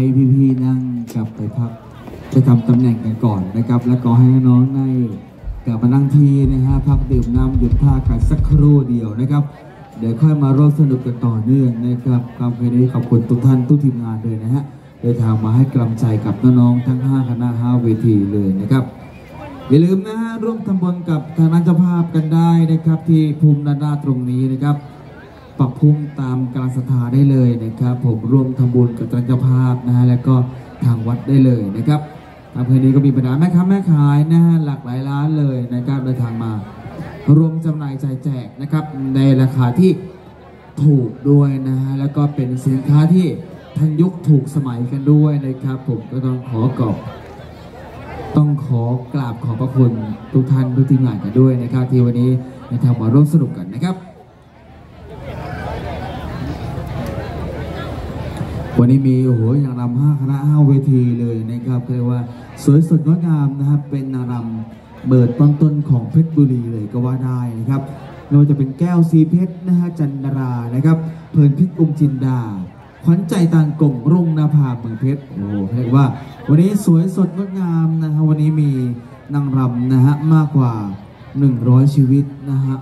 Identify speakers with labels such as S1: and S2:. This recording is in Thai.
S1: ให้พี่ๆนั่งกลับไปพั
S2: กจะทำตำแหน่งกันก่อนนะครับ แล้วก็ให้น้องได้กลับมานั่งที่นะฮะพักดื่มน้ำหยุดท่ากันสักครู่เดียวนะครับ เดี๋ยวค่อยมาร่วมสนุกกันต่อเนื่องนะครับครับคืนนี้ขอบคุณทุกท่านทุกทีมงานเลยนะฮะเดินทางมาให้กำลังใจกับน้องๆทั้ง 5 คณะ 5 เวทีเลยนะครับ อย่าลืมนะฮะร่วมทำบุญกับทางนันเจ้าภาพกันได้นะครับ ที่ภูมิด้านหน้าตรงนี้นะครับ ปักพุ่มตามการศรัทธาได้เลยนะครับ ผมร่วมทำบุญกับทางเจ้าภาพนะฮะแล้วก็ทางวัดได้เลยนะครับอำเภอนี้ก็มีบรรดาแม่ค้าแม่ขายนะฮะหลากหลายร้านเลยนะครับเดินทางมารวมจำหน่ายจ่ายแจกนะครับ ในราคาที่ถูกด้วยนะฮะแล้วก็เป็นสินค้าที่ทันยุคถูกสมัยกันด้วยนะครับ ผมก็ต้องขอกอบต้องขอกราบขอบพระคุณทุกท่านทุกทีมงานกันด้วยนะครับ ที่วันนี้ได้ทำมาร่วมสนุกกันนะครับ วันนี้มีโอ้โหอย่างรำห้าคณะห้าเวทีเลยนะครับเรียกว่าสวยสดงดงามนะครับเป็นนางรำเบิดต้นๆของเพชรบุรีเลยก็ว่าได้นะครับไม่ว่าจะเป็นแก้วสีเพชรนะฮะจันดารานะครับเพลินพิษอุ้มจินดาขวัญใจต่างกลมรุ่งนาภาเมืองเพชรโอ้โหเรียกว่า วันนี้สวยสดงดงามนะฮะวันนี้มีนางรำนะฮะมากกว่า 100 ชีวิตนะฮะ